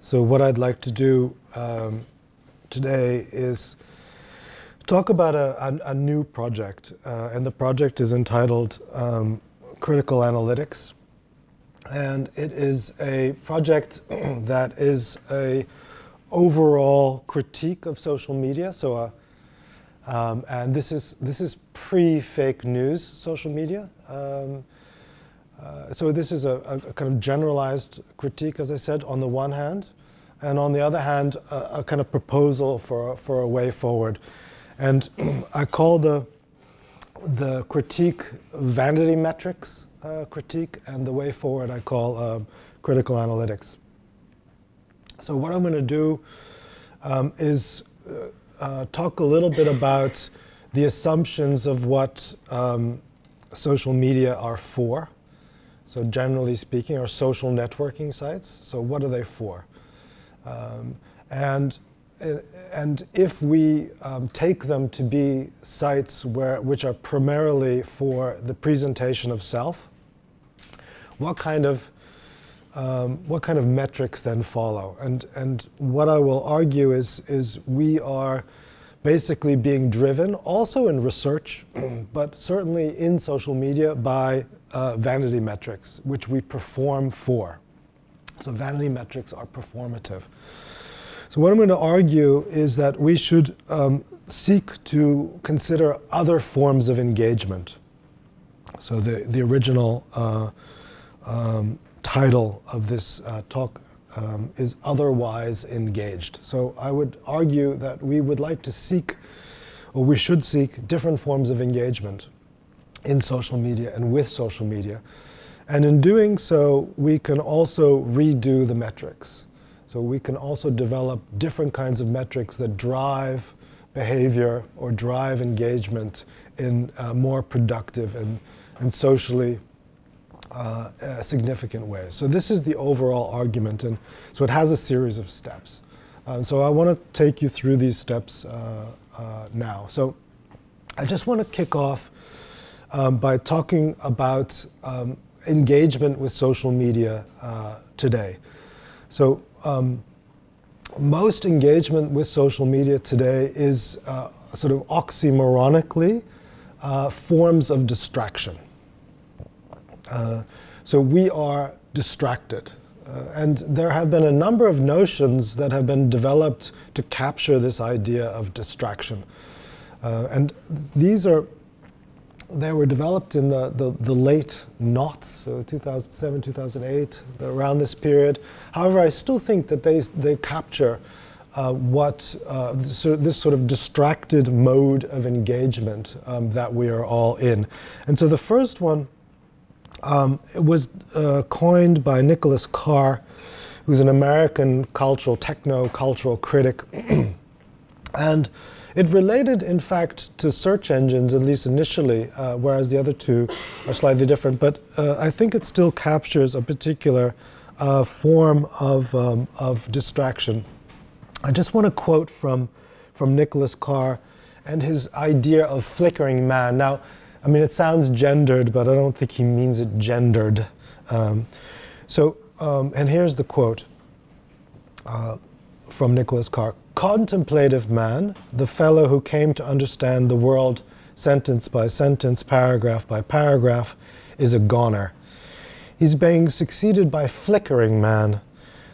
so what I'd like to do um, today is talk about a, a, a new project, uh, and the project is entitled um, Critical Analytics, and it is a project that is a overall critique of social media. So, uh, um, and this is this is pre-fake news social media. Um, uh, so this is a, a, kind of generalized critique, as I said, on the one hand, and on the other hand, a, a kind of proposal for for a way forward. And I call the the critique vanity metrics uh, critique, and the way forward I call uh, critical analytics. So what I'm going to do um, is uh, uh, talk a little bit about the assumptions of what um, social media are for. So generally speaking, are social networking sites. So what are they for? Um, and and if we um, take them to be sites where, which are primarily for the presentation of self, what kind of um, what kind of metrics then follow? And and what I will argue is is we are basically being driven also in research, but certainly in social media by uh, vanity metrics, which we perform for. So vanity metrics are performative. So what I'm going to argue is that we should um, seek to consider other forms of engagement. So the, the original uh, um, title of this uh, talk um, is Otherwise Engaged. So I would argue that we would like to seek, or we should seek, different forms of engagement in social media and with social media. And in doing so, we can also redo the metrics. So we can also develop different kinds of metrics that drive behavior or drive engagement in uh, more productive and, and socially uh, uh, significant ways. So this is the overall argument, and so it has a series of steps. Uh, so I want to take you through these steps uh, uh, now. So I just want to kick off um, by talking about um, engagement with social media uh, today. So um, most engagement with social media today is uh, sort of oxymoronically uh, forms of distraction. Uh, so we are distracted. Uh, and there have been a number of notions that have been developed to capture this idea of distraction. Uh, and these are they were developed in the, the, the, late noughts, so 2007, 2008, around this period. However, I still think that they, they capture uh, what uh, this, this, sort of distracted mode of engagement um, that we are all in. And so the first one um, was uh, coined by Nicholas Carr, who's an American cultural, techno cultural critic. and it related, in fact, to search engines, at least initially, uh, whereas the other two are slightly different. But uh, I think it still captures a particular uh, form of, um, of distraction. I just want to quote from, from Nicholas Carr and his idea of flickering man. Now, I mean, it sounds gendered, but I don't think he means it gendered. Um, so, um, and here's the quote uh, from Nicholas Carr contemplative man, the fellow who came to understand the world sentence by sentence, paragraph by paragraph, is a goner. He's being succeeded by flickering man,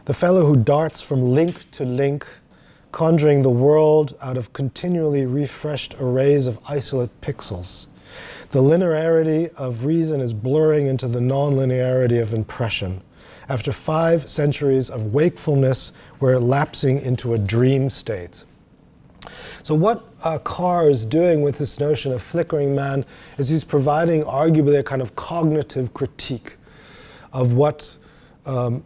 the fellow who darts from link to link, conjuring the world out of continually refreshed arrays of isolate pixels. The linearity of reason is blurring into the nonlinearity of impression. After five centuries of wakefulness, we're lapsing into a dream state. So, what uh, Carr is doing with this notion of flickering man is he's providing arguably a kind of cognitive critique of what um,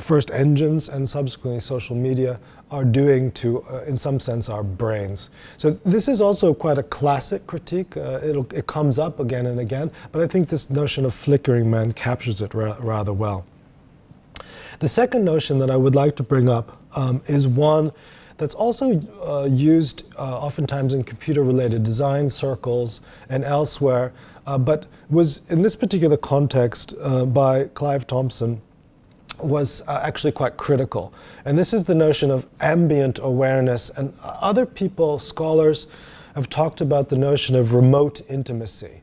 search engines and subsequently social media are doing to, uh, in some sense, our brains. So this is also quite a classic critique. Uh, it comes up again and again, but I think this notion of flickering man captures it ra rather well. The second notion that I would like to bring up um, is one that's also uh, used uh, oftentimes in computer-related design circles and elsewhere, uh, but was in this particular context uh, by Clive Thompson was uh, actually quite critical. And this is the notion of ambient awareness. And other people, scholars, have talked about the notion of remote intimacy.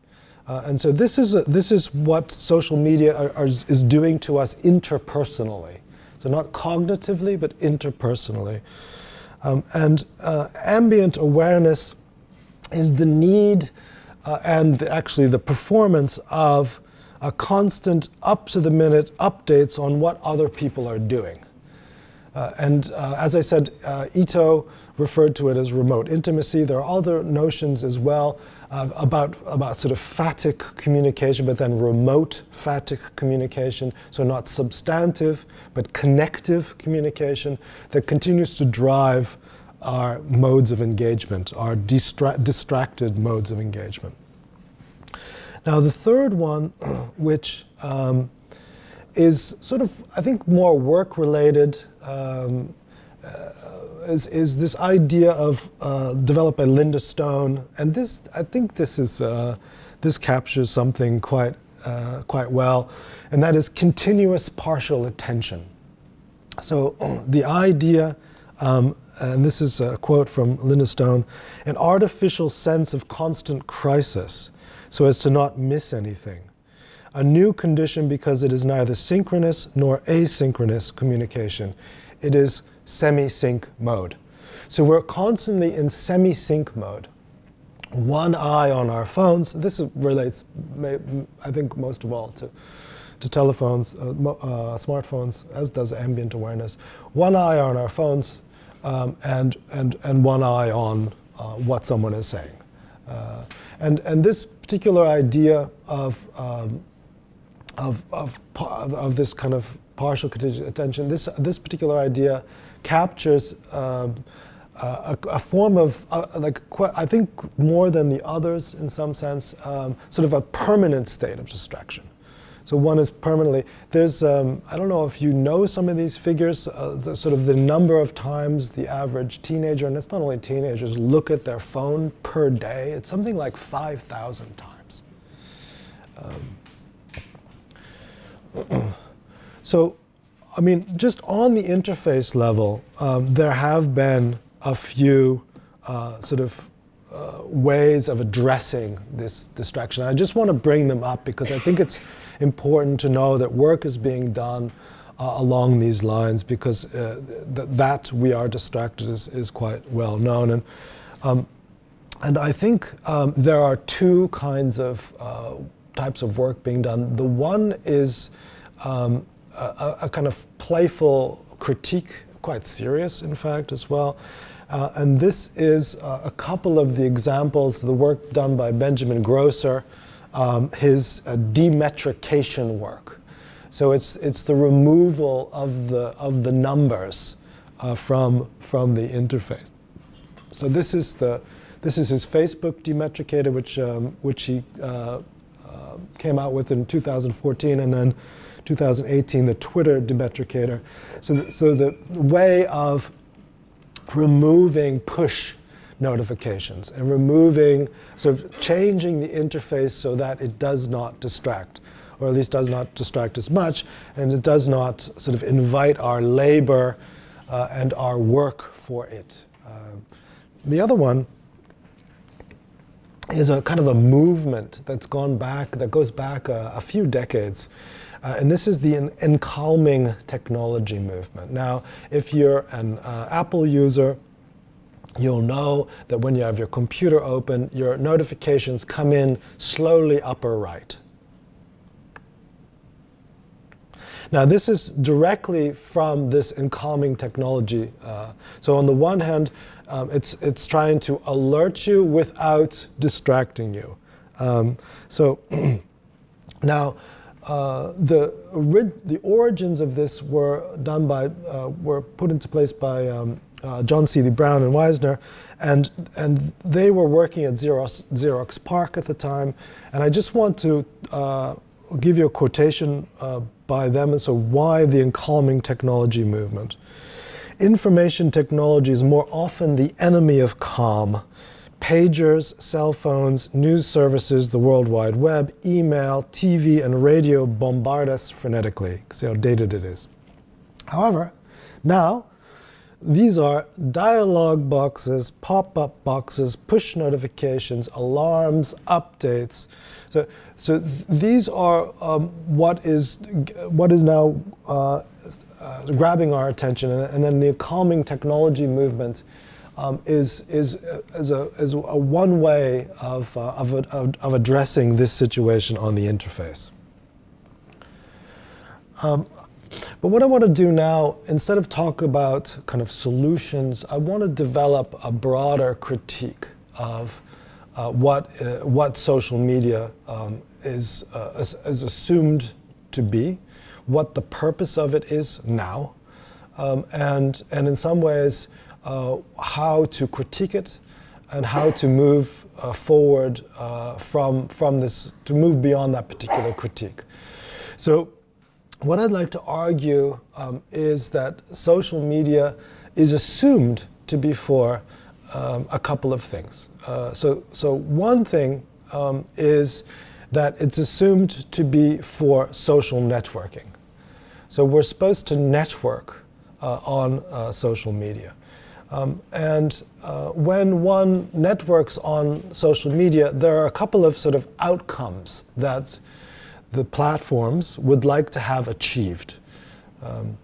Uh, and so this is, a, this is what social media are, are, is doing to us interpersonally. So not cognitively, but interpersonally. Um, and uh, ambient awareness is the need uh, and the, actually the performance of a constant, up to the minute updates on what other people are doing. Uh, and uh, as I said, uh, Ito referred to it as remote intimacy. There are other notions as well uh, about, about sort of phatic communication, but then remote phatic communication. So not substantive, but connective communication that continues to drive our modes of engagement, our distra- distracted modes of engagement. Now, the third one, which um, is sort of, I think, more work related, um, uh, is, is, this idea of uh, developed by Linda Stone, and this I think this is uh, this captures something quite uh, quite well, and that is continuous partial attention. So the idea, um, and this is a quote from Linda Stone, an artificial sense of constant crisis so as to not miss anything. A new condition because it is neither synchronous nor asynchronous communication. It is semi sync mode. So we're constantly in semi sync mode. One eye on our phones. This relates, I think, most of all to, to telephones, uh, uh, smartphones, as does ambient awareness. One eye on our phones um, and, and, and one eye on uh, what someone is saying. Uh, and, and this particular idea of, um, of, of, of, this kind of partial attention, this, this particular idea captures um, a, a, form of, uh, like, I think more than the others in some sense, um, sort of a permanent state of distraction. So one is permanently. There's, um, I don't know if you know some of these figures, uh, the, sort of the number of times the average teenager, and it's not only teenagers, look at their phone per day. It's something like 5,000 times. Um, so, I mean, just on the interface level, um, there have been a few uh, sort of uh, ways of addressing this distraction. I just want to bring them up because I think it's important to know that work is being done uh, along these lines because uh, th- that we are distracted is, is quite well known. And, um, and I think um, there are two kinds of uh, types of work being done. The one is um, a, a, kind of playful critique, quite serious, in fact, as well. Uh, and this is uh, a couple of the examples, the work done by Benjamin Grosser, um, his uh, demetrication work. So it's, it's the removal of the, of the numbers uh, from, from the interface. So this is, the, this is his Facebook demetricator, which, um, which he uh, uh came out with in 2014, and then 2018, the Twitter demetricator. So, so the way of removing push notifications and removing, sort of changing the interface so that it does not distract, or at least does not distract as much, and it does not sort of invite our labor uh, and our work for it. Uh, the other one is a kind of a movement that's gone back, that goes back a, a few decades. Uh, and this is the en- encalming technology movement. Now, if you're an uh, Apple user, you'll know that when you have your computer open, your notifications come in slowly upper right. Now, this is directly from this encalming technology. Uh, so, on the one hand, um, it's, it's trying to alert you without distracting you. Um, so, now, uh, the, the origins of this were done by, uh, were put into place by um, uh, John Seely Brown and Weiser, and, and they were working at Xerox, Xerox PARC at the time. And I just want to uh, give you a quotation uh, by them as to why the encalming technology movement. Information technology is more often the enemy of calm. Pagers, cell phones, news services, the World Wide Web, email, TV, and radio bombard us frenetically. See how dated it is. However, now these are dialog boxes, pop-up boxes, push notifications, alarms, updates. So, so th these are um, what is what is now uh, uh, grabbing our attention, and, and, then the calming technology movement um, is is is a is a one way of uh, of, of, of addressing this situation on the interface. Um, but what I want to do now, instead of talk about kind of solutions, I want to develop a broader critique of uh, what, uh, what social media um, is, uh, is, is, assumed to be, what the purpose of it is now, um, and, and in some ways, how to critique it and how to move uh, forward uh, from, from this, to move beyond that particular critique. So what I'd like to argue um, is that social media is assumed to be for um, a couple of things. Uh, so, so one thing um, is that it's assumed to be for social networking. So we're supposed to network uh, on uh, social media. Um, and uh, when one networks on social media, there are a couple of sort of outcomes that the platforms would like to have achieved. Um,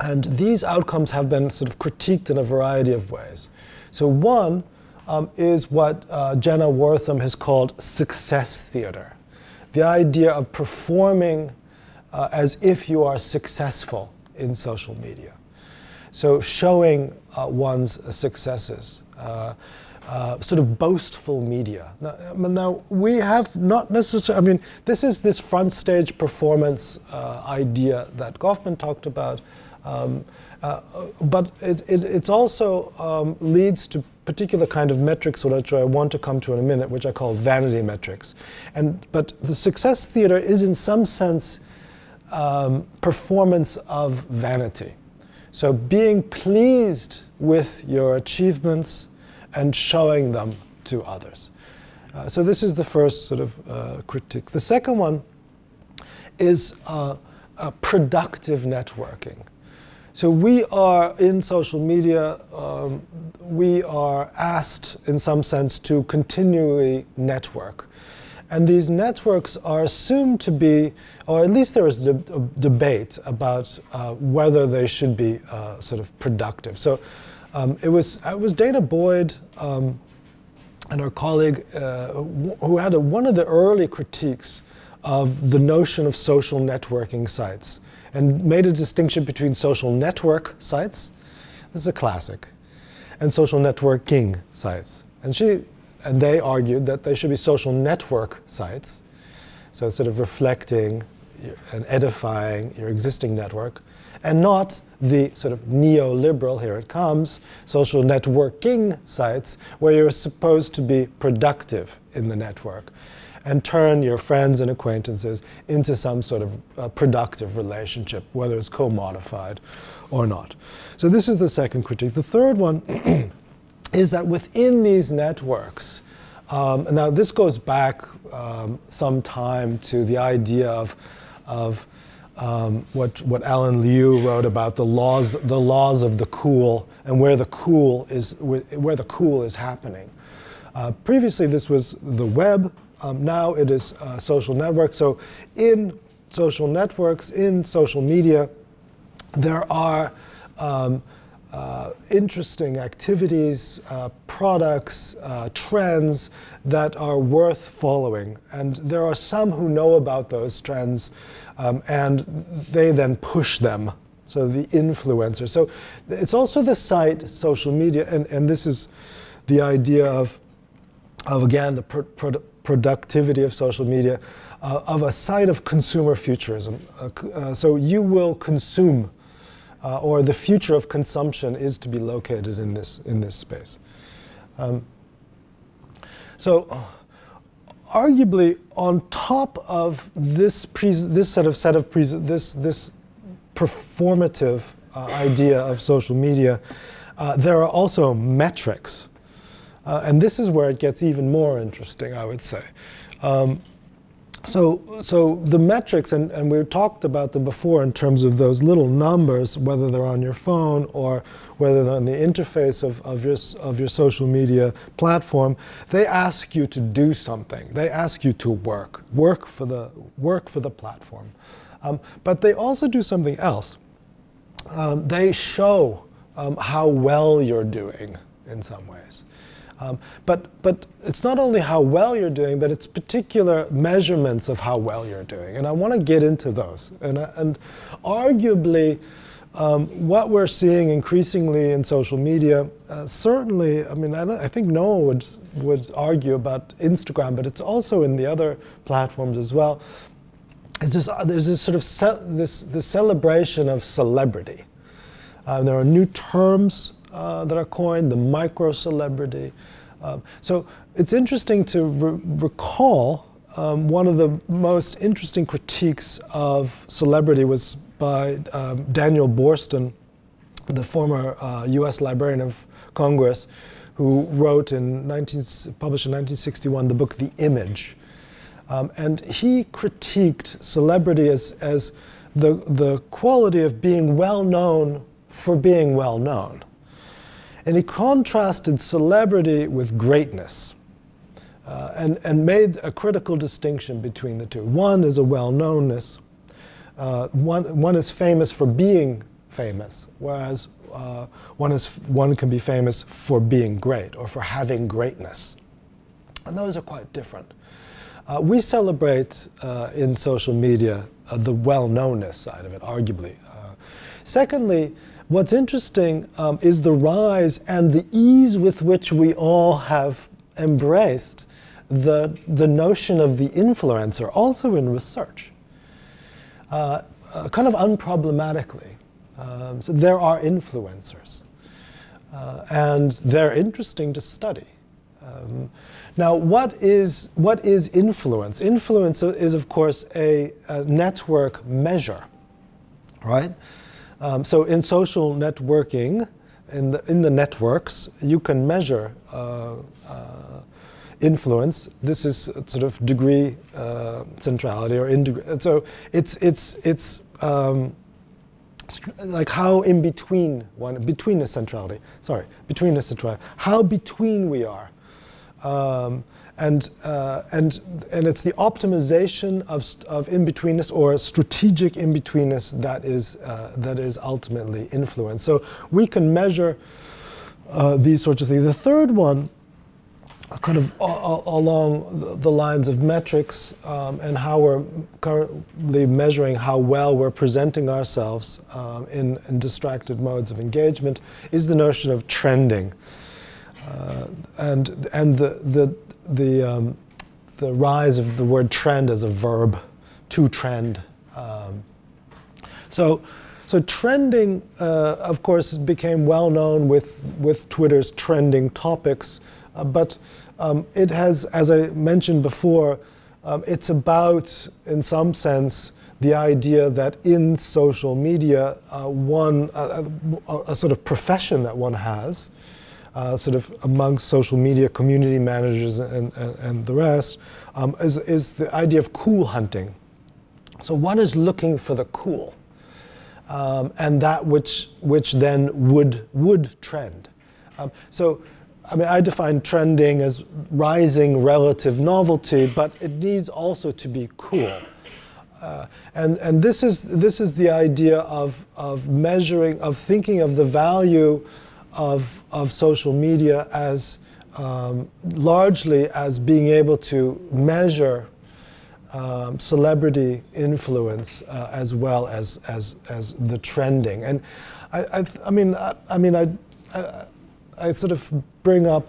and these outcomes have been sort of critiqued in a variety of ways. So one um, is what uh, Jenna Wortham has called success theater. The idea of performing uh, as if you are successful in social media. So showing uh, one's successes. Uh, uh, sort of boastful media. Now, now, we have not necessarily, I mean, this is this front stage performance uh, idea that Goffman talked about, um, uh, but it, it it's also um, leads to particular kind of metrics which I want to come to in a minute, which I call vanity metrics. And, but the success theater is in some sense um, performance of vanity. So being pleased with your achievements, and showing them to others. Uh, so this is the first sort of uh, critique. The second one is uh, productive networking. So we are in social media, um, we are asked in some sense to continually network. And these networks are assumed to be, or at least there is a, debate about uh, whether they should be uh, sort of productive. So um, it, was, it was Dana Boyd um, and her colleague uh, who had a, one of the early critiques of the notion of social networking sites and made a distinction between social network sites, this is a classic, and social networking sites. And, she, and they argued that they should be social network sites, so sort of reflecting and edifying your existing network, and not the sort of neoliberal, here it comes, social networking sites where you're supposed to be productive in the network and turn your friends and acquaintances into some sort of uh, productive relationship, whether it's commodified or not. So this is the second critique. The third one is that within these networks, um, now this goes back um, some time to the idea of, of um, what, what Alan Liu wrote about the laws, the laws of the cool and where the cool is, where the cool is happening. Uh, previously, this was the web. Um, now it is uh, social networks. So in social networks, in social media, there are um, uh, interesting activities, uh, products, uh, trends that are worth following. And there are some who know about those trends um, and they then push them. So the influencer. So it's also the site, social media, and, and this is the idea of, of again, the pro pro productivity of social media, uh, of a site of consumer futurism. Uh, uh, so you will consume, uh, or the future of consumption is to be located in this, in this space. Um, so arguably on top of this this set of set of this this performative uh, idea of social media, uh, there are also metrics, uh, and this is where it gets even more interesting, I would say. Um, so, so the metrics, and, and we talked about them before in terms of those little numbers, whether they're on your phone or whether they're on the interface of, of, your, of your social media platform, they ask you to do something. They ask you to work, work for the, work for the platform. Um, but they also do something else. Um, they show um, how well you're doing in some ways. Um, but, but it's not only how well you're doing, but it's particular measurements of how well you're doing. And I want to get into those. And, uh, and arguably, um, what we're seeing increasingly in social media, uh, certainly, I mean, I, I, think Noah would, would argue about Instagram, but it's also in the other platforms as well. It's just, uh, there's this sort of this, this celebration of celebrity. Uh, there are new terms uh, that are coined, the micro celebrity. Um, so it's interesting to re recall um, one of the most interesting critiques of celebrity was by um, Daniel Boorstin, the former uh, US Librarian of Congress, who wrote in 19, published in 1961 the book The Image. Um, and he critiqued celebrity as, as the, the quality of being well known for being well known. And he contrasted celebrity with greatness uh, and, and made a critical distinction between the two. One is a well knownness, uh, one, one is famous for being famous, whereas uh, one, is, one can be famous for being great or for having greatness. And those are quite different. Uh, we celebrate uh, in social media uh, the well knownness side of it, arguably. secondly, What's interesting um, is the rise and the ease with which we all have embraced the, the notion of the influencer, also in research, uh, uh, kind of unproblematically. Um, so there are influencers, uh, and they're interesting to study. Um, now, what is, what is influence? Influence is, of course, a, a network measure, right? Um, so in social networking, in the, in the networks, you can measure uh, uh, influence. This is sort of degree uh, centrality or in degree. So it's, it's, it's um, like how in between one, between the centrality, sorry, between the centrality, how between we are. Um, and, uh, and, and it's the optimization of, of in-betweenness or strategic in-betweenness that is, uh, that is ultimately influence. So we can measure uh, these sorts of things. The third one, kind of along the lines of metrics um, and how we're currently measuring how well we're presenting ourselves um, in, in, distracted modes of engagement, is the notion of trending. Uh, and and the, the, the, um, the rise of the word trend as a verb, to trend. Um, so, so trending, uh, of course, became well known with, with Twitter's trending topics, uh, but um, it has, as I mentioned before, um, it's about, in some sense, the idea that in social media, uh, one, a, a, sort of profession that one has, uh, sort of amongst social media community managers and, and, and the rest, um, is, is the idea of cool hunting. So one is looking for the cool, um, and that which, which then would, would trend. Um, so I mean, I define trending as rising relative novelty, but it needs also to be cool. Uh, and and this, is, this is the idea of, of measuring, of thinking of the value of, of social media as um, largely as being able to measure um, celebrity influence uh, as well as, as, as the trending. And I, I, I mean, I, I mean, I, I, I, sort of bring up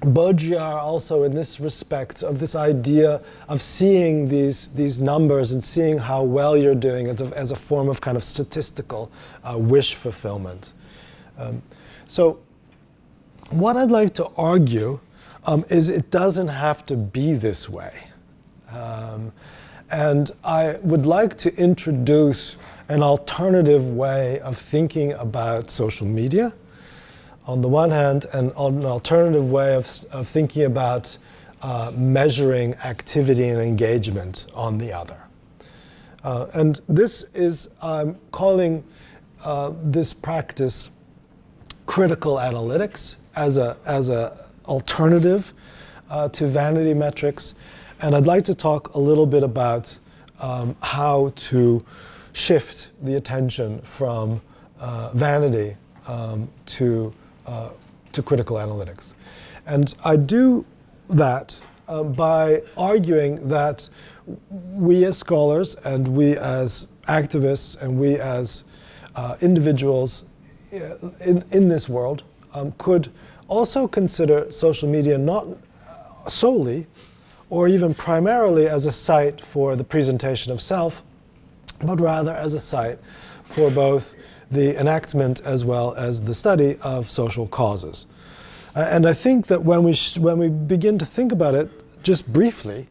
Baudrillard also in this respect of this idea of seeing these, these numbers and seeing how well you're doing as a, as a form of kind of statistical uh, wish fulfillment. Um, so what I'd like to argue um, is it doesn't have to be this way. Um, and I would like to introduce an alternative way of thinking about social media on the one hand, and an alternative way of, of thinking about uh, measuring activity and engagement on the other. Uh, and this is um, calling uh, this practice critical analytics as a as a alternative uh, to vanity metrics, and I'd like to talk a little bit about um, how to shift the attention from uh, vanity um, to uh, to critical analytics, and I do that um, by arguing that we as scholars and we as activists and we as uh, individuals in, in this world um, could also consider social media not solely or even primarily as a site for the presentation of self, but rather as a site for both the enactment as well as the study of social causes. Uh, and I think that when we, when we begin to think about it, just briefly,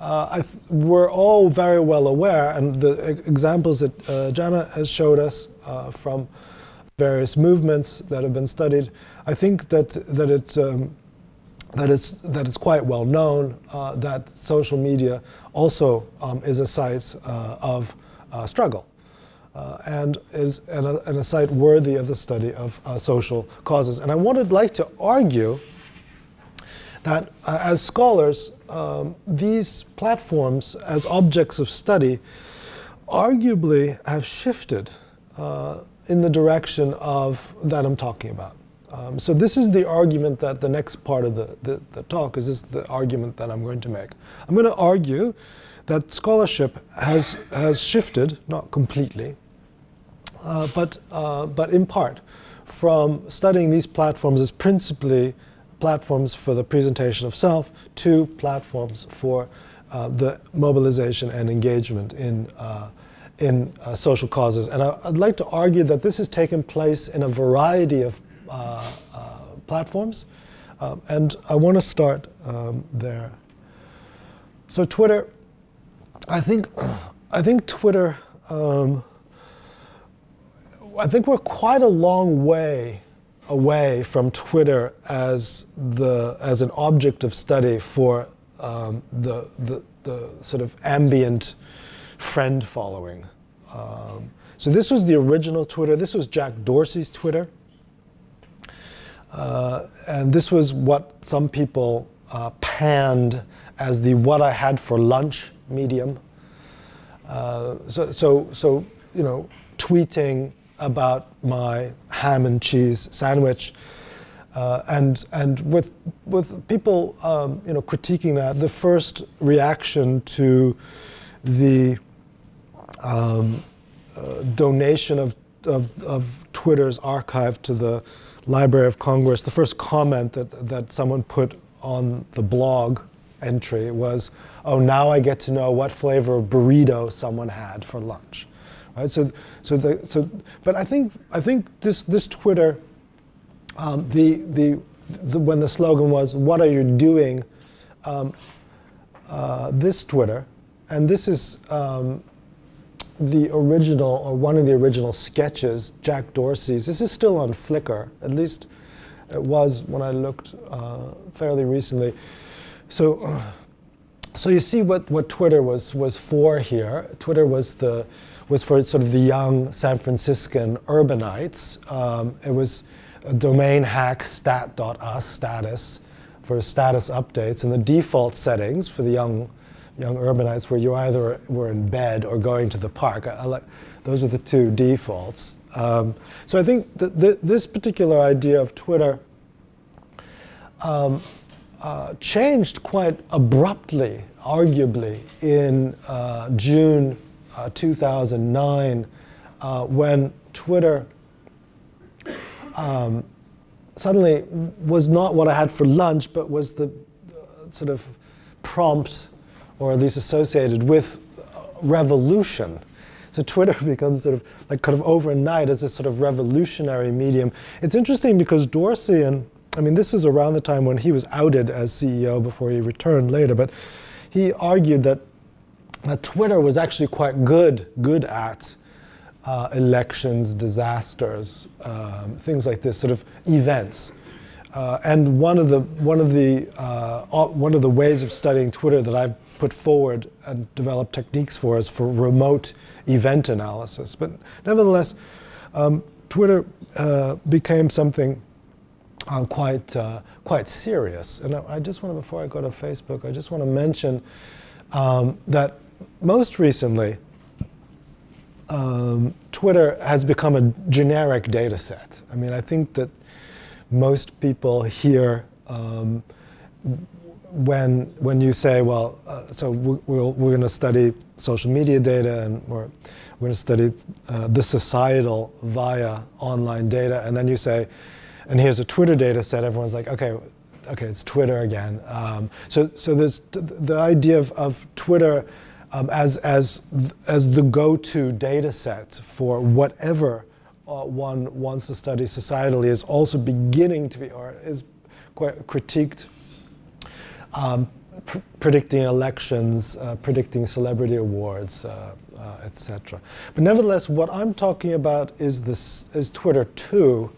uh, we're all very well aware, and the examples that uh, Jana has showed us uh, from various movements that have been studied, I think that that it's um, that it's that it's quite well known uh, that social media also um, is a site uh, of uh, struggle. and is and a, and a, site worthy of the study of social causes. And I wanted like to argue that uh, as scholars, um, these platforms as objects of study arguably have shifted uh, in the direction of that I'm talking about. Um, so this is the argument that the next part of the, the, the, talk is this the argument that I'm going to make. I'm going to argue that scholarship has, has shifted, not completely, uh, but, uh, but in part, from studying these platforms as principally platforms for the presentation of self to platforms for uh, the mobilization and engagement in, uh, in uh, social causes. And I, would like to argue that this has taken place in a variety of uh, uh, platforms. Um, and I want to start um, there. So Twitter, I think, I think Twitter, um, I think we're quite a long way away from Twitter as the as an object of study for um, the, the, the sort of ambient friend following. Um, so this was the original Twitter. This was Jack Dorsey's Twitter, uh, and this was what some people uh, panned as the "what I had for lunch" medium. Uh, so, so, so you know, tweeting about my ham and cheese sandwich. Uh, and and with with people um, you know critiquing that, the first reaction to the um, uh, donation of, of, of Twitter's archive to the Library of Congress, the first comment that that someone put on the blog entry was, "Oh, now I get to know what flavor of burrito someone had for lunch." Right? So, so, the, so, but I think, I think this, this Twitter, um, the, the, the, when the slogan was, what are you doing? Um, uh, this Twitter, and this is um, the original, or one of the original sketches, Jack Dorsey's. This is still on Flickr, at least it was when I looked uh, fairly recently. So, so you see what, what Twitter was, was for here. Twitter was the, was for sort of the young San Franciscan urbanites. Um, it was a domain hack stat.us status for status updates, and the default settings for the young young urbanites where you either were in bed or going to the park. I, I like, those are the two defaults. Um, so I think th this particular idea of Twitter um, uh, changed quite abruptly, arguably, in uh, June uh, 2009 uh, when Twitter um, suddenly was not what I had for lunch, but was the uh, sort of prompt, or at least associated with revolution. So Twitter becomes sort of like kind of overnight as a sort of revolutionary medium. It's interesting because Dorsey and I mean this is around the time when he was outed as CEO before he returned later, but he argued that that Twitter was actually quite good, good at uh, elections, disasters, um, things like this, sort of events. Uh, and one of the one of the uh, one of the ways of studying Twitter that I've put forward and developed techniques for us for remote event analysis. But nevertheless, um, Twitter uh, became something uh, quite uh, quite serious. And I, I, just want to, before I go to Facebook, I just want to mention um, that most recently, um, Twitter has become a generic data set. I mean, I think that most people hear um, when when you say, well, uh, so we're, we're going to study social media data and we're, we're going to study uh, the societal via online data, and then you say, and here's a Twitter data set, everyone's like, okay, okay, it's Twitter again. Um, so so there's the idea of, of Twitter um, as, as, as the go-to data set for whatever uh, one wants to study societally is also beginning to be, or is quite critiqued, um, pr predicting elections, uh, predicting celebrity awards, uh, uh etc. But nevertheless, what I'm talking about is this is Twitter 2.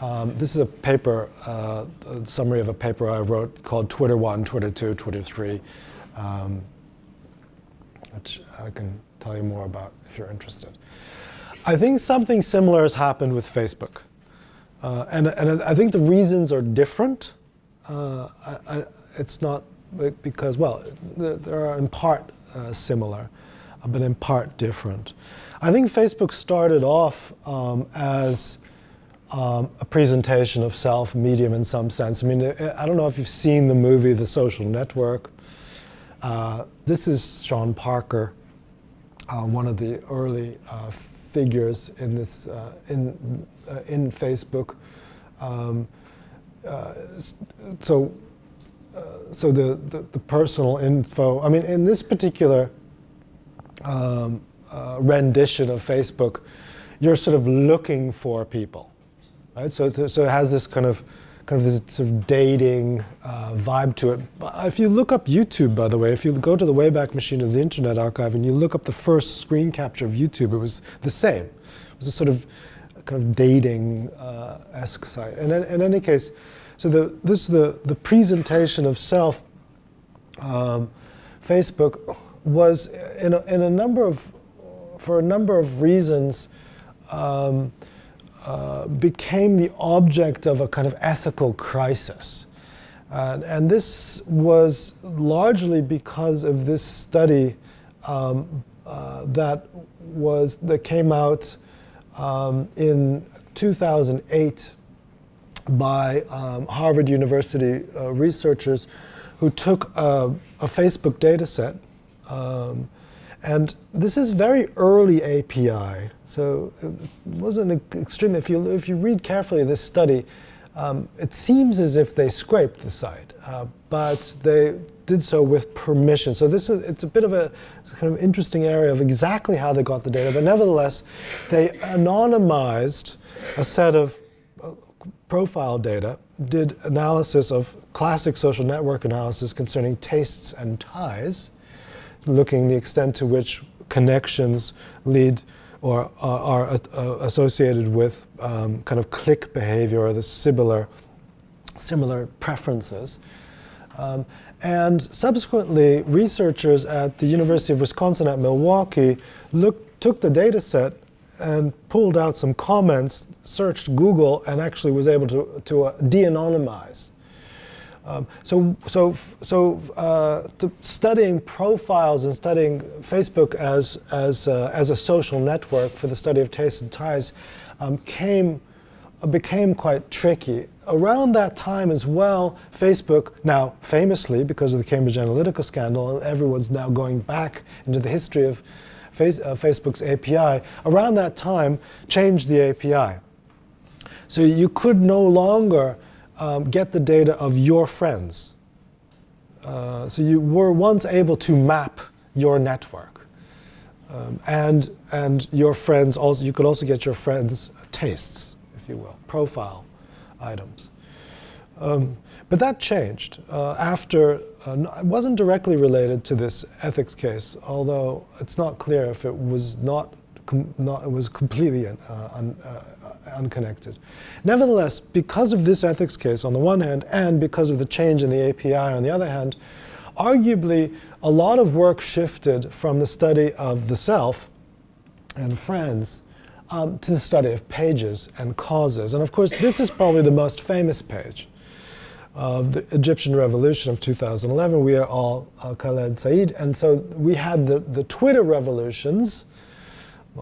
Um, this is a paper, uh, a summary of a paper I wrote called Twitter 1, Twitter 2, Twitter 3, um, which I can tell you more about if you're interested. I think something similar has happened with Facebook. Uh, and, and I think the reasons are different. Uh, I, it's not because, well, they are in part uh, similar, but in part different. I think Facebook started off um, as um, a presentation of self, medium in some sense. I mean, I don't know if you've seen the movie The Social Network. Uh, this is Sean Parker, uh, one of the early uh, figures in this uh, in uh, in Facebook. Um, uh, so uh, so the, the, the personal info. I mean, in this particular um, uh, rendition of Facebook, you're sort of looking for people, right? So so it has this kind of kind of this sort of dating uh, vibe to it. If you look up YouTube, by the way, if you go to the Wayback Machine of the Internet Archive and you look up the first screen capture of YouTube, it was the same. It was a sort of kind of dating-esque uh, site. And in, in, any case, so the, this is the, the presentation of self. Um, Facebook was in a, in a number of, for a number of reasons, um, uh, became the object of a kind of ethical crisis. Uh, and this was largely because of this study um, uh, that was that came out um, in 2008 by um, Harvard University uh, researchers who took a, a Facebook data set. Um, and this is very early API. So it wasn't extreme. If you, if you read carefully this study, um, it seems as if they scraped the site, uh, but they did so with permission. So this is it's a bit of a kind of interesting area of exactly how they got the data. But nevertheless, they anonymized a set of profile data, did analysis of classic social network analysis concerning tastes and ties, looking the extent to which connections lead or are, are uh, associated with um, kind of click behavior or the similar, similar preferences. Um, and subsequently, researchers at the University of Wisconsin at Milwaukee looked, took the data set and pulled out some comments, searched Google, and actually was able to, to uh, de-anonymize um, so, so, so uh, studying profiles and studying Facebook as, as, uh, as a social network for the study of tastes and ties um, came, uh, became quite tricky. Around that time as well, Facebook, now famously because of the Cambridge Analytica scandal, and everyone's now going back into the history of face, uh, Facebook's API, around that time changed the API. So you could no longer um, get the data of your friends. Uh, so you were once able to map your network. Um, and, and your friends also, you could also get your friends' tastes, if you will, profile items. Um, but that changed uh, after, uh, it wasn't directly related to this ethics case, although it's not clear if it was not not, it was completely uh, un, uh, unconnected. Nevertheless, because of this ethics case on the one hand, and because of the change in the API on the other hand, arguably a lot of work shifted from the study of the self and friends um, to the study of pages and causes. And of course, this is probably the most famous page of the Egyptian revolution of 2011. We are all uh, Khaled Said. And so we had the, the Twitter revolutions,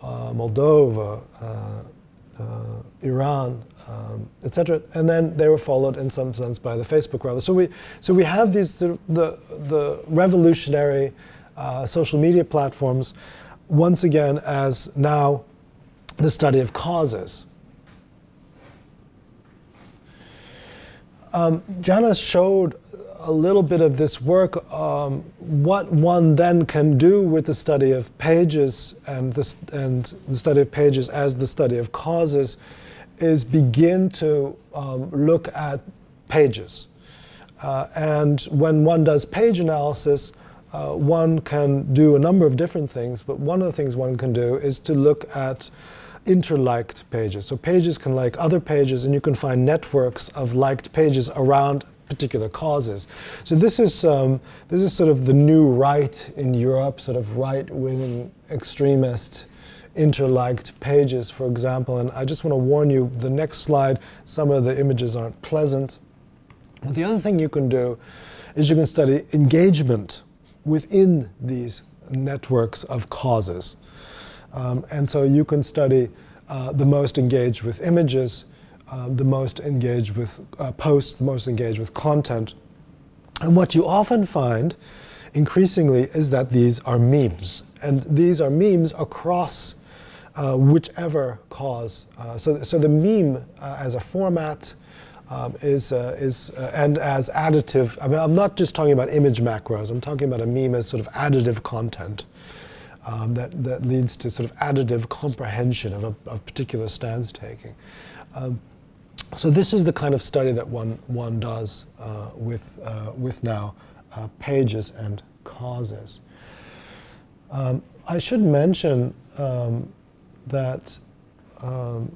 uh, Moldova, uh, uh Iran, um, etc. And then they were followed in some sense by the Facebook revolution. So we, so we have these, the, the, the revolutionary uh, social media platforms once again as now the study of causes. Um, Jana showed a little bit of this work, um, what one then can do with the study of pages and the, and the study of pages as the study of causes is begin to um, look at pages. Uh, and when one does page analysis, uh, one can do a number of different things, but one of the things one can do is to look at interliked pages. So pages can like other pages, and you can find networks of liked pages around particular causes. So this is um, this is sort of the new right in Europe, sort of right-wing extremist interliked pages, for example. And I just want to warn you, the next slide, some of the images aren't pleasant. But the other thing you can do is you can study engagement within these networks of causes. Um, and so you can study uh, the most engaged with images, uh, the most engaged with uh, posts, the most engaged with content. And what you often find increasingly is that these are memes. And these are memes across uh, whichever cause. Uh, so, so the meme uh, as a format um, is, is and as additive, I mean, I'm not just talking about image macros, I'm talking about a meme as sort of additive content um, that, that leads to sort of additive comprehension of a of particular stance taking. Um, so this is the kind of study that one, one does uh, with, uh, with now uh, pages and causes. Um, I should mention um, that, um,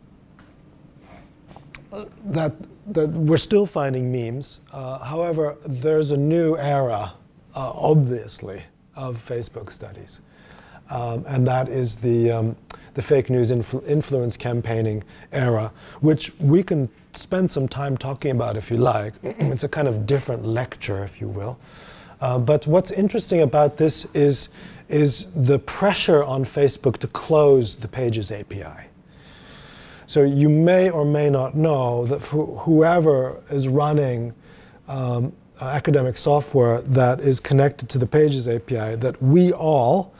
that, that we're still finding memes. Uh, however, there's a new era, uh, obviously, of Facebook studies um, and that is the, um, the fake news influ influence campaigning era, which we can spend some time talking about if you like. it's a kind of different lecture, if you will. Uh, but what's interesting about this is, is the pressure on Facebook to close the Pages API. So you may or may not know that whoever is running um, academic software that is connected to the Pages API, that we all,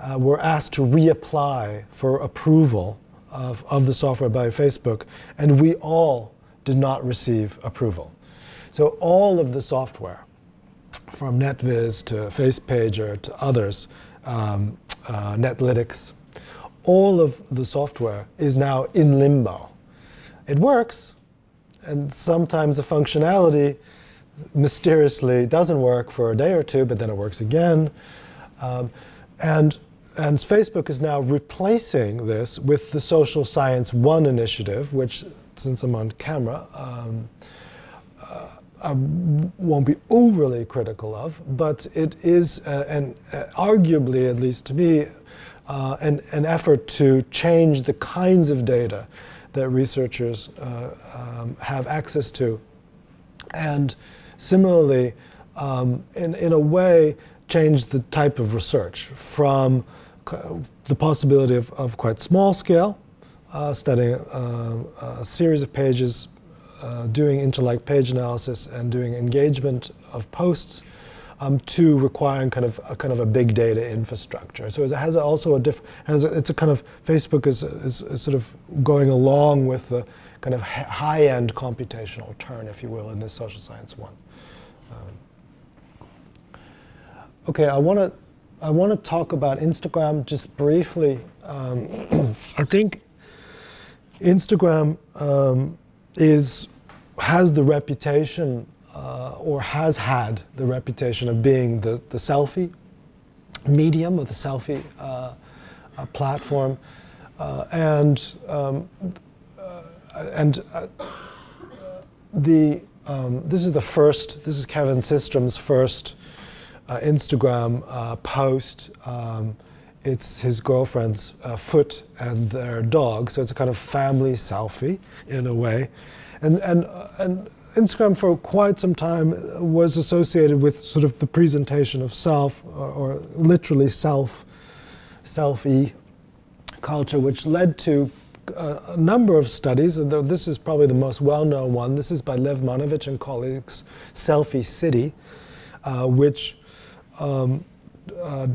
uh, were asked to reapply for approval of, of the software by Facebook, and we all did not receive approval. So all of the software, from Netvizz to FacePager to others, um, uh, Netlytics, all of the software is now in limbo. It works, and sometimes the functionality mysteriously doesn't work for a day or two, but then it works again. Um, and and Facebook is now replacing this with the Social Science One initiative, which, since I'm on camera, um, uh, I won't be overly critical of, but it is, uh, an, uh, arguably, at least to me, uh, an, an effort to change the kinds of data that researchers uh, um, have access to. And similarly, um, in, in a way, change the type of research from the possibility of, of quite small scale, uh, studying uh, a series of pages, uh, doing interlike page analysis and doing engagement of posts, um, to requiring kind of a kind of a big data infrastructure. So it has also a different. It's a kind of Facebook is, is, is, sort of going along with the kind of high-end computational turn, if you will, in this social science one. Um, okay, I want to I want to talk about Instagram just briefly. Um, I think Instagram um, is has the reputation, uh, or has had the reputation of being the, the selfie medium or the selfie uh, uh, platform. Uh, and um, uh, and uh, the um, this is the first. This is Kevin Systrom's first Instagram post. Um, it's his girlfriend's foot and their dog, so it's a kind of family selfie in a way, and and and Instagram for quite some time was associated with sort of the presentation of self, or, or literally self, self-y culture, which led to uh, a number of studies, and this is probably the most well-known one. This is by Lev Manovich and colleagues, Selfie City, uh, which um, uh,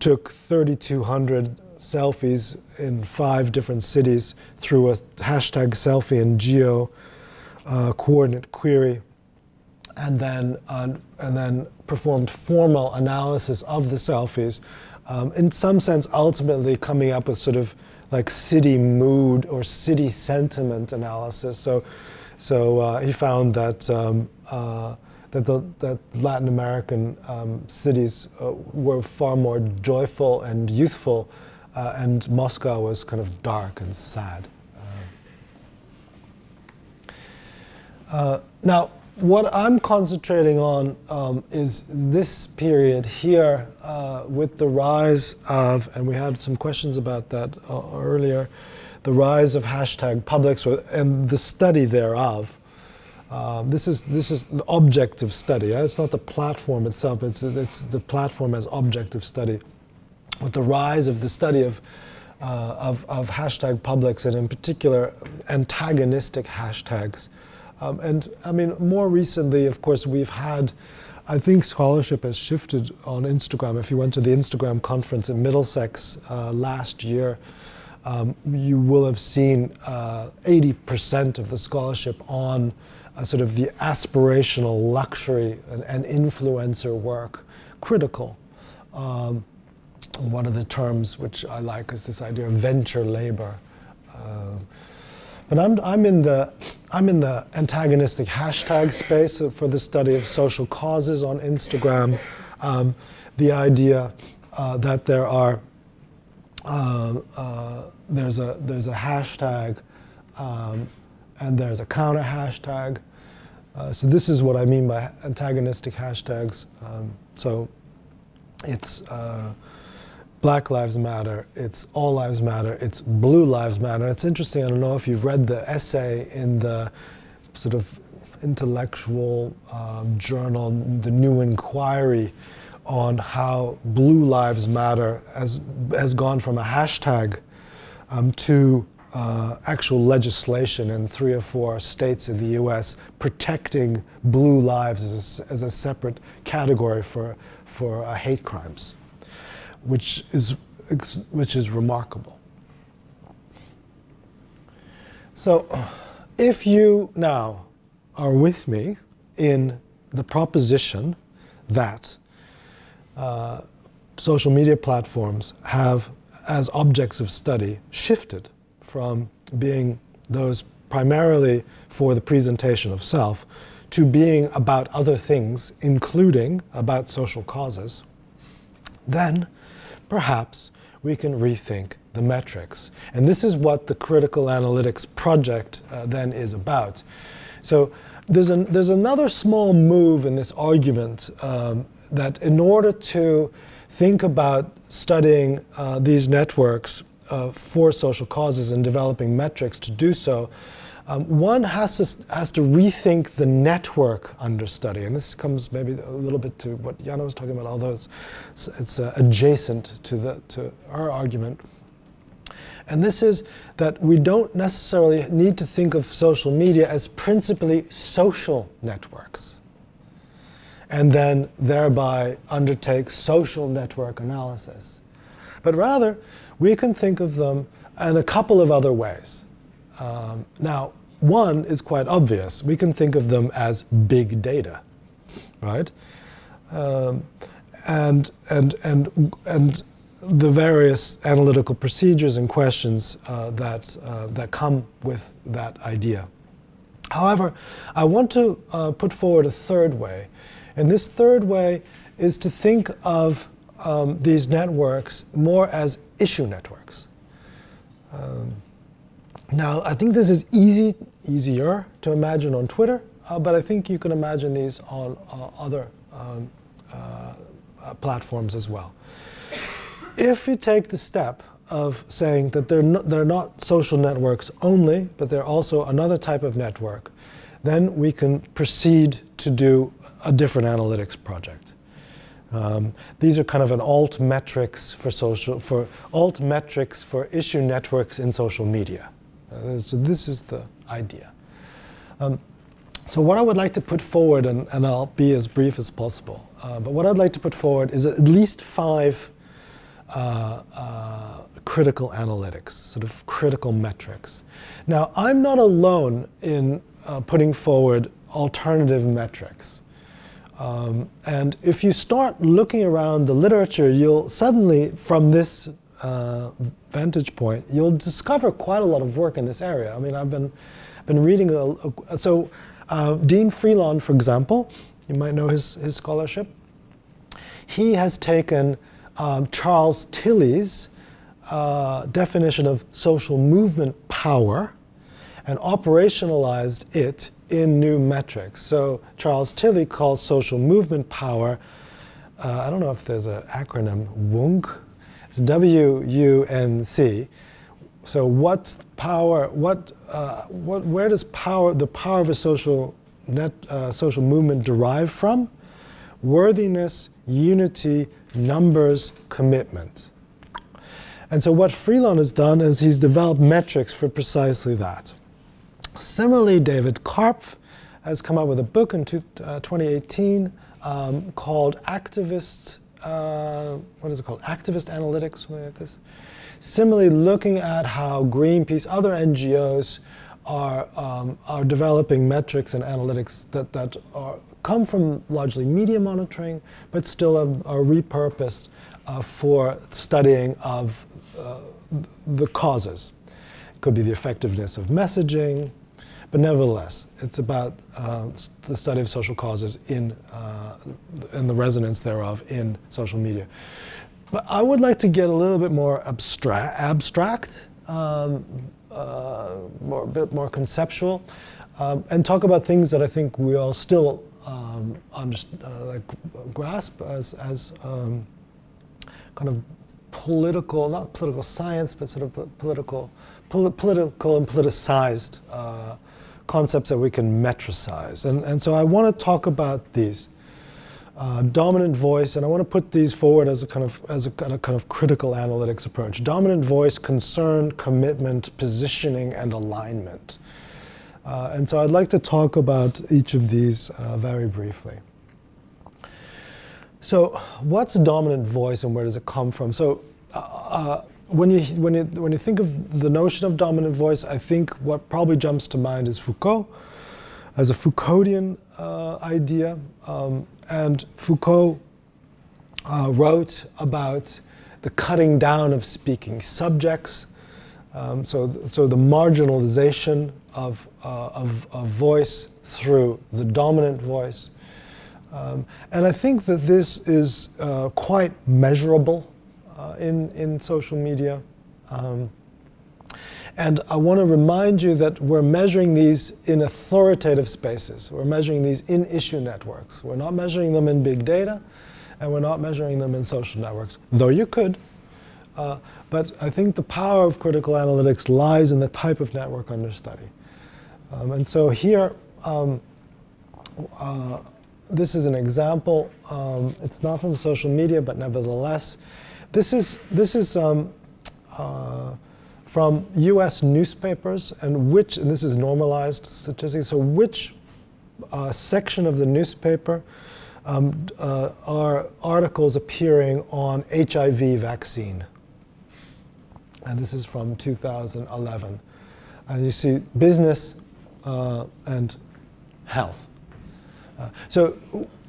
took 3,200 selfies in five different cities through a hashtag selfie and geo uh, coordinate query, and then, uh, and then performed formal analysis of the selfies, um, in some sense ultimately coming up with sort of like city mood or city sentiment analysis. So, so uh, he found that, um, uh, that, the, that Latin American um, cities uh, were far more joyful and youthful, uh, and Moscow was kind of dark and sad. Uh, now, what I'm concentrating on um, is this period here uh, with the rise of, and we had some questions about that uh, earlier, the rise of hashtag publics and the study thereof. Um, this is this is the object of study. It's not the platform itself. It's it's the platform as object of study. With the rise of the study of uh, of, of hashtag publics and in particular antagonistic hashtags, um, and I mean, more recently, of course, we've had, I think scholarship has shifted on Instagram. If you went to the Instagram conference in Middlesex uh, last year, um, you will have seen 80% uh, of the scholarship on uh, sort of the aspirational luxury and, and influencer work, critical. Um, one of the terms which I like is this idea of venture labor. Uh, but I'm, I'm, in the, I'm in the antagonistic hashtag space for the study of social causes on Instagram. Um, the idea uh, that there are uh, uh, there's a there's a hashtag um, and there's a counter hashtag. Uh, so this is what I mean by antagonistic hashtags. Um, so it's uh, Black Lives Matter, it's All Lives Matter, it's Blue Lives Matter. It's interesting, I don't know if you've read the essay in the sort of intellectual um, journal, The New Inquiry, on how Blue Lives Matter has, has gone from a hashtag um, to uh, actual legislation in three or four states in the US protecting blue lives as a, as a separate category for, for uh, hate crimes which is, which is remarkable. So, if you now are with me in the proposition that uh, social media platforms have, as objects of study, shifted from being those primarily for the presentation of self to being about other things, including about social causes, then perhaps we can rethink the metrics. And this is what the critical analytics project uh, then is about. So there's, an, there's another small move in this argument um, that in order to think about studying uh, these networks uh, for social causes and developing metrics to do so, um, one has to, has to rethink the network understudy. And this comes maybe a little bit to what Jana was talking about, although it's, it's uh, adjacent to, the, to our argument. And this is that we don't necessarily need to think of social media as principally social networks, and then thereby undertake social network analysis. But rather, we can think of them in a couple of other ways. Um, now, one is quite obvious. We can think of them as big data, right? Um, and, and, and, and the various analytical procedures and questions uh, that, uh, that come with that idea. However, I want to uh, put forward a third way. And this third way is to think of um, these networks more as issue networks. Um, now, I think this is easy, easier to imagine on Twitter, uh, but I think you can imagine these on uh, other um, uh, uh platforms as well. If you take the step of saying that they're not, they're not social networks only, but they're also another type of network, then we can proceed to do a different analytics project. Um, these are kind of an alt metrics for social for alt metrics for issue networks in social media. Uh, so this is the idea. Um, so what I would like to put forward, and, and I'll be as brief as possible, uh, but what I'd like to put forward is at least five uh, uh, critical analytics, sort of critical metrics. Now, I'm not alone in uh, putting forward alternative metrics. Um, and if you start looking around the literature, you'll suddenly, from this uh, vantage point, you'll discover quite a lot of work in this area. I mean, I've been, been reading, a, a, so uh, Dean Freelon, for example, you might know his, his scholarship, he has taken um, Charles Tilly's uh, definition of social movement power and operationalized it in new metrics. So Charles Tilly calls social movement power, uh, I don't know if there's an acronym, WUNC. It's W-U-N-C. So what's power, what, uh, what, where does power, the power of a social, net, uh, social movement derive from? Worthiness, unity, numbers, commitment. And so what Freelon has done is he's developed metrics for precisely that. Similarly, David Karpf has come out with a book in two, uh, 2018 um, called Activist, uh, what is it called? Activist Analytics, something like this. Similarly, looking at how Greenpeace, other NGOs are, um, are developing metrics and analytics that, that are, come from largely media monitoring, but still are, are repurposed uh, for studying of uh, the causes. It could be the effectiveness of messaging, but nevertheless, it's about uh, the study of social causes in, uh, and the resonance thereof in social media. But I would like to get a little bit more abstra abstract, um, uh, more, a bit more conceptual, um, and talk about things that I think we all still um, uh, like grasp as, as um, kind of political, not political science, but sort of political, pol political and politicized uh, concepts that we can metricize. And, and so I want to talk about these. Uh, dominant voice, and I want to put these forward as a kind of as a, a, kind of critical analytics approach. Dominant voice, concern, commitment, positioning, and alignment. Uh, and so I'd like to talk about each of these uh, very briefly. So, what's dominant voice, and where does it come from? So, uh, uh, when you, when, you, when you think of the notion of dominant voice, I think what probably jumps to mind is Foucault as a Foucauldian uh, idea. Um, and Foucault uh, wrote about the cutting down of speaking subjects, um, so, th so the marginalization of, uh, of, of, voice through the dominant voice. Um, and I think that this is uh, quite measurable uh, in, in social media. Um, and I want to remind you that we're measuring these in authoritative spaces. We're measuring these in issue networks. We're not measuring them in big data, and we're not measuring them in social networks, though you could. Uh, but I think the power of critical analytics lies in the type of network under study. Um, and so here, um, uh, this is an example. Um, it's not from social media, but nevertheless, this is, this is um, uh, from US newspapers and which, and this is normalized statistics, so which uh, section of the newspaper um, uh, are articles appearing on HIV vaccine. And this is from 2011. And you see business uh, and health. Uh, so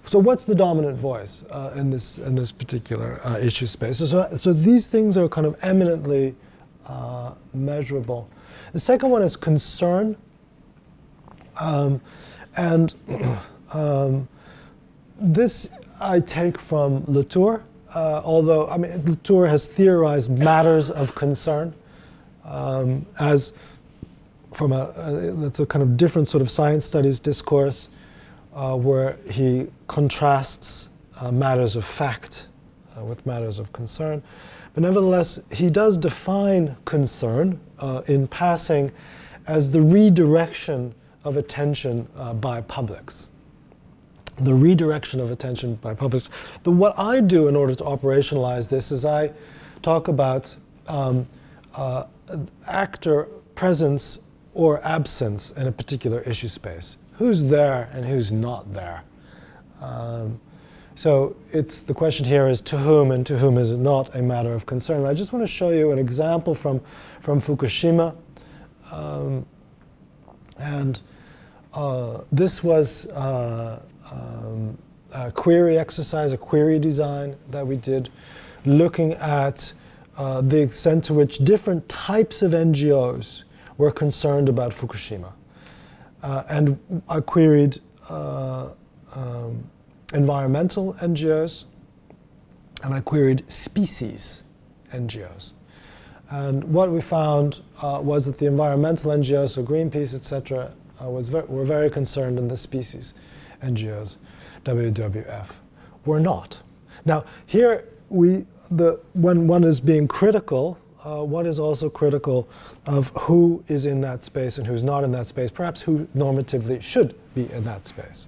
so what's the dominant voice uh, in this in this particular uh, issue space? So, so, these things are kind of eminently uh, measurable. The second one is concern, um, and um, this I take from Latour, uh, although I mean, Latour has theorized matters of concern um, as from a, a, that's a kind of different sort of science studies discourse uh, where he contrasts uh, matters of fact uh, with matters of concern. But nevertheless, he does define concern uh, in passing as the redirection of attention uh, by publics. The redirection of attention by publics. The, what I do in order to operationalize this is I talk about um, uh, actor presence or absence in a particular issue space. Who's there and who's not there? Um, so it's the question here is to whom and to whom is it not a matter of concern. I just want to show you an example from, from Fukushima. Um, and uh, this was uh, um, a query exercise, a query design that we did, looking at uh, the extent to which different types of NGOs were concerned about Fukushima. Uh, and I queried uh, um, environmental NGOs, and I queried species NGOs. And what we found uh, was that the environmental NGOs, so Greenpeace, etc., uh, was ver were very concerned, and the species NGOs, WWF, were not. Now, here we, the, when one is being critical, uh, one is also critical of who is in that space and who's not in that space, perhaps who normatively should be in that space.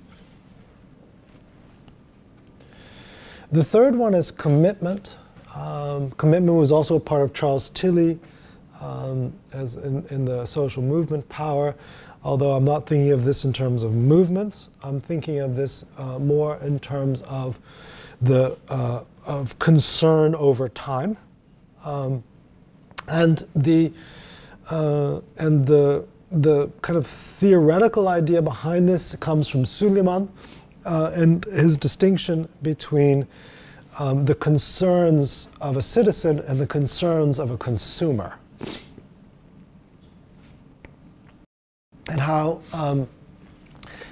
The third one is commitment. Um, commitment was also a part of Charles Tilly um, as in, in, the social movement power, although I'm not thinking of this in terms of movements. I'm thinking of this uh, more in terms of the uh, of concern over time, um, and the uh, and the the kind of theoretical idea behind this comes from Suleiman, uh, and his distinction between um, the concerns of a citizen and the concerns of a consumer. And how um,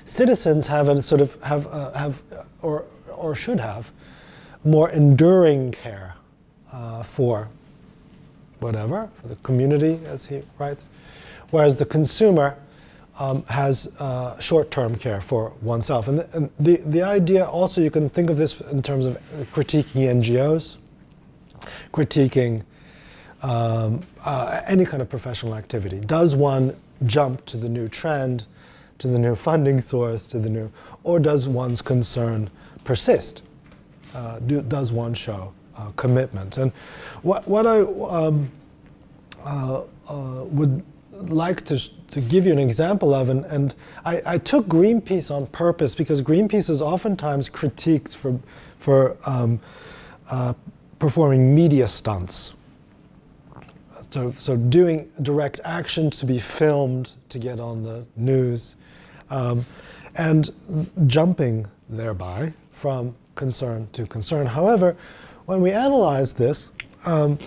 citizens have a sort of have uh, have or or should have more enduring care uh, for whatever the community, as he writes, whereas the consumer um, has uh, short-term care for oneself. And the, and the, the idea also, you can think of this in terms of critiquing NGOs, critiquing um, uh, any kind of professional activity. Does one jump to the new trend, to the new funding source, to the new, or does one's concern persist? Uh, do, does one show uh, commitment? And what, what I um, uh, uh, would like to, to give you an example of, and, and I, I, took Greenpeace on purpose because Greenpeace is oftentimes critiqued for, for um, uh, performing media stunts. So, so doing direct action to be filmed to get on the news, um, and jumping thereby from concern to concern. However, when we analyzed this, um,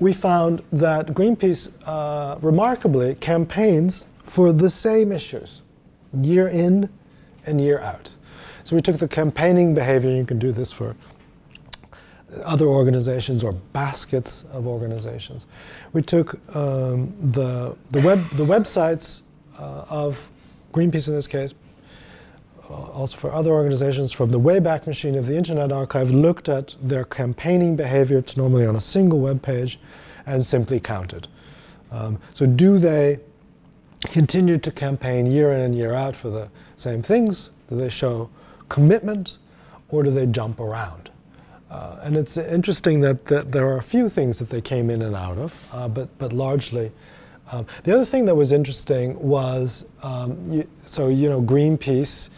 we found that Greenpeace uh, remarkably campaigns for the same issues year in and year out. So we took the campaigning behavior, you can do this for other organizations or baskets of organizations. We took um, the, the, web, the websites uh, of Greenpeace in this case, also for other organizations from the Wayback Machine of the Internet Archive looked at their campaigning behavior. It's normally on a single web page and simply counted. Um, so do they continue to campaign year in and year out for the same things? Do they show commitment or do they jump around? Uh, and it's interesting that, that, there are a few things that they came in and out of, uh, but, but largely um, the other thing that was interesting was, um, you, so you know, Greenpeace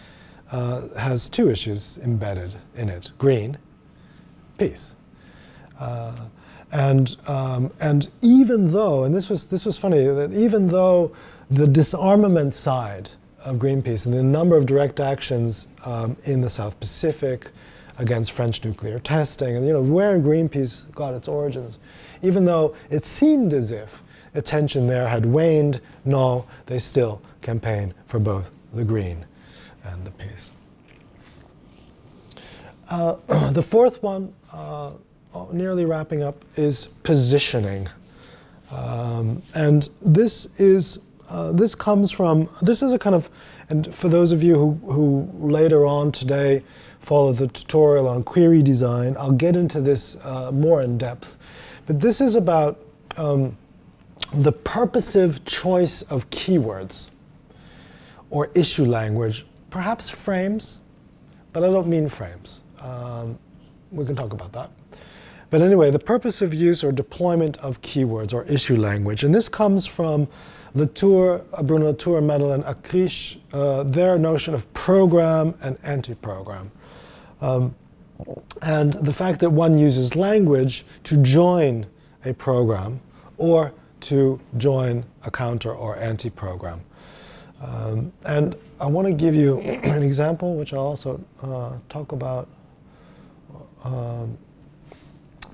uh, has two issues embedded in it: green, peace. Uh, and um, and even though, and this was this was funny, that even though the disarmament side of Greenpeace and the number of direct actions um, in the South Pacific against French nuclear testing, and you know where Greenpeace got its origins, even though it seemed as if attention there had waned, no, they still campaign for both the green and the peace. Uh, the fourth one, uh, nearly wrapping up, is positioning. Um, and this is uh, this comes from this is a kind of and for those of you who, who later on today follow the tutorial on query design, I'll get into this uh, more in depth. But this is about um, the purposive choice of keywords or issue language, perhaps frames, but I don't mean frames. Um, we can talk about that. But anyway, the purpose of use or deployment of keywords or issue language. And this comes from Latour, uh, Bruno Latour, Madeleine Akrich, uh, their notion of program and anti-program. Um, and the fact that one uses language to join a program or to join a counter or anti-program. Um, and I want to give you an example, which I'll also uh, talk about. Um,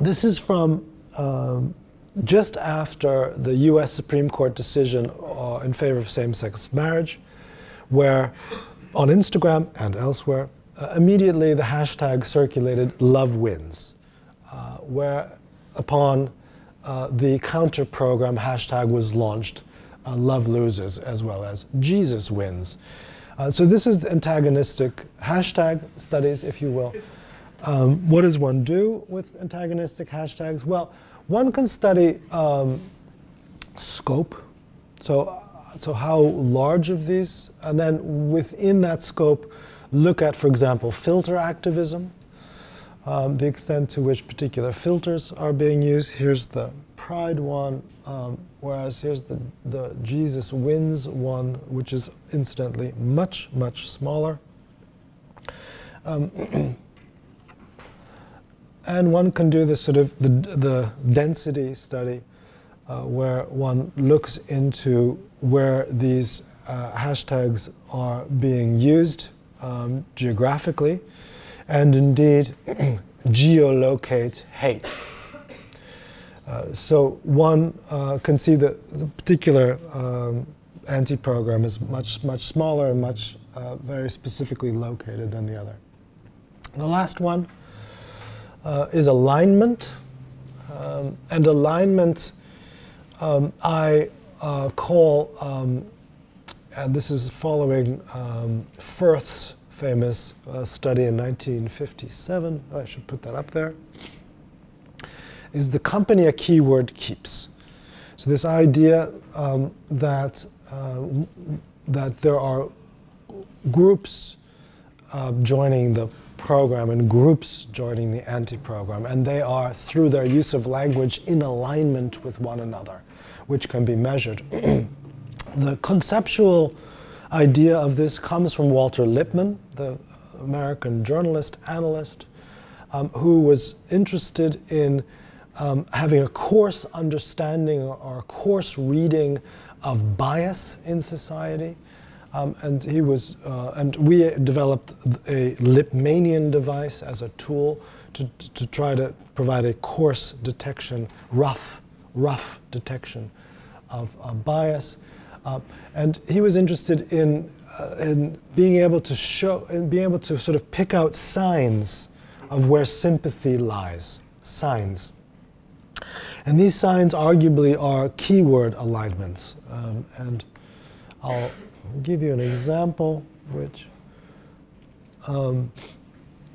this is from um, just after the US Supreme Court decision uh, in favor of same sex marriage, where on Instagram and elsewhere, uh, immediately the hashtag circulated love wins, uh, where upon uh, the counter program hashtag was launched, love loses, as well as Jesus wins. Uh, so this is the antagonistic hashtag studies, if you will. Um, what does one do with antagonistic hashtags? Well, one can study um, scope, so, so how large of these, and then within that scope, look at, for example, filter activism, um, the extent to which particular filters are being used. Here's the pride one, um, whereas here's the, the Jesus wins one, which is incidentally much, much smaller. Um, And one can do this sort of the, the density study uh, where one looks into where these uh, hashtags are being used um, geographically and indeed geolocate hate. Uh, so one uh, can see that the particular um, anti-program is much, much smaller and much uh, very specifically located than the other. The last one uh, is alignment. Um, and alignment um, I uh, call, um, and this is following um, Firth's famous study in 1957, I should put that up there, is the company a keyword keeps. So this idea um, that, uh, that there are groups uh, joining the program and groups joining the anti-program, and they are, through their use of language, in alignment with one another, which can be measured. the conceptual idea of this comes from Walter Lippmann, the American journalist, analyst, um, who was interested in um, having a coarse understanding or a coarse reading of bias in society um, and he was, uh, and we developed a Lippmannian device as a tool to, to try to provide a coarse detection, rough, rough detection of, of bias. Uh, and he was interested in, uh, in being able to show, in being able to sort of pick out signs of where sympathy lies, signs. And these signs arguably are keyword alignments. Um, and I'll give you an example, which um,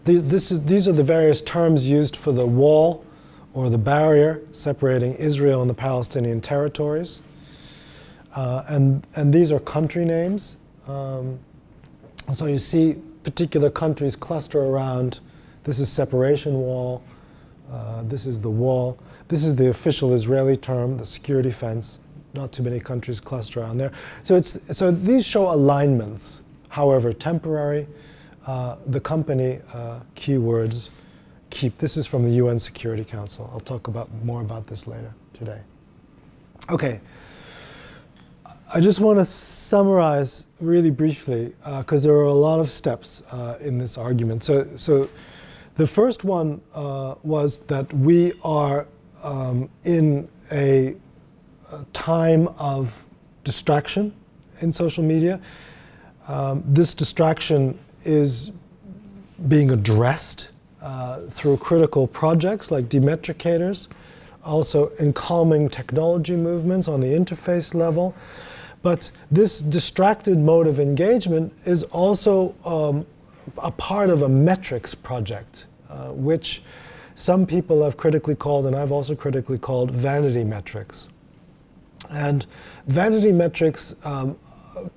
these, this is, these are the various terms used for the wall or the barrier separating Israel and the Palestinian territories. Uh, and, and these are country names. Um, so you see particular countries cluster around. This is separation wall. Uh, this is the wall. This is the official Israeli term, the security fence not too many countries cluster around there. So, it's, so these show alignments, however temporary. Uh, the company uh, keywords keep. This is from the UN Security Council. I'll talk about more about this later today. Okay. I just want to summarize really briefly because uh, there are a lot of steps uh, in this argument. So, so the first one uh, was that we are um, in a time of distraction in social media. Um, this distraction is being addressed uh, through critical projects like demetricators, also in calming technology movements on the interface level. But this distracted mode of engagement is also um, a part of a metrics project, uh, which some people have critically called, and I've also critically called, vanity metrics. And vanity metrics um,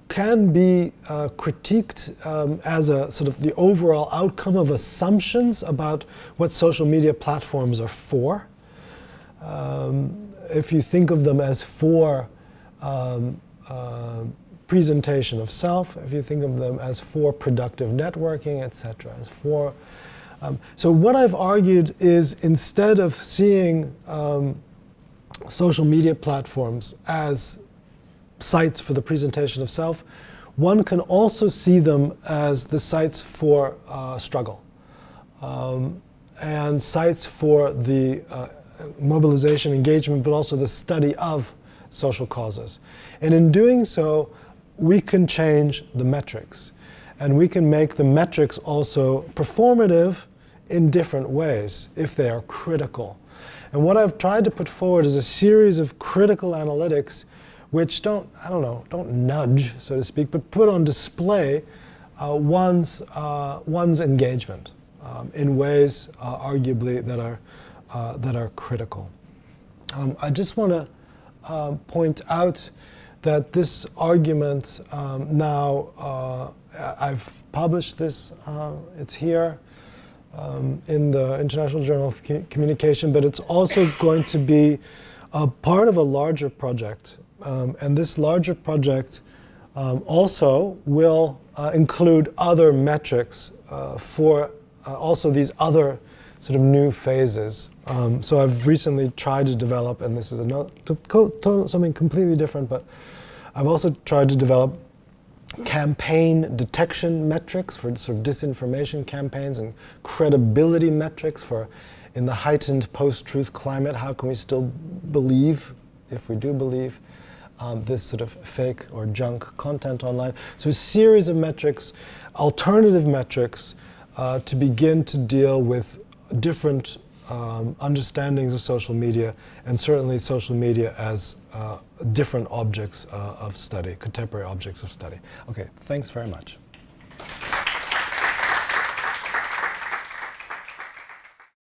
can be uh, critiqued um, as a sort of the overall outcome of assumptions about what social media platforms are for. Um, if you think of them as for um, uh, presentation of self, if you think of them as for productive networking, etc., as for um, so what I've argued is instead of seeing um, social media platforms as sites for the presentation of self, one can also see them as the sites for uh, struggle um, and sites for the uh, mobilization, engagement, but also the study of social causes. And in doing so, we can change the metrics. And we can make the metrics also performative in different ways if they are critical. And what I've tried to put forward is a series of critical analytics which don't, I don't know, don't nudge, so to speak, but put on display uh, one's, uh, one's engagement um, in ways uh, arguably that are, uh, that are critical. Um, I just want to um, point out that this argument um, now, uh, I've published this, uh, it's here um, in the International Journal of Communication, but it's also going to be a part of a larger project um, and this larger project um, also will uh, include other metrics uh, for uh, also these other sort of new phases. Um, so I've recently tried to develop, and this is another, something completely different, but I've also tried to develop campaign detection metrics for sort of disinformation campaigns and credibility metrics for in the heightened post-truth climate, how can we still believe, if we do believe, um, this sort of fake or junk content online. So a series of metrics, alternative metrics, uh, to begin to deal with different um, understandings of social media, and certainly social media as uh, different objects uh, of study, contemporary objects of study. Okay, thanks very much.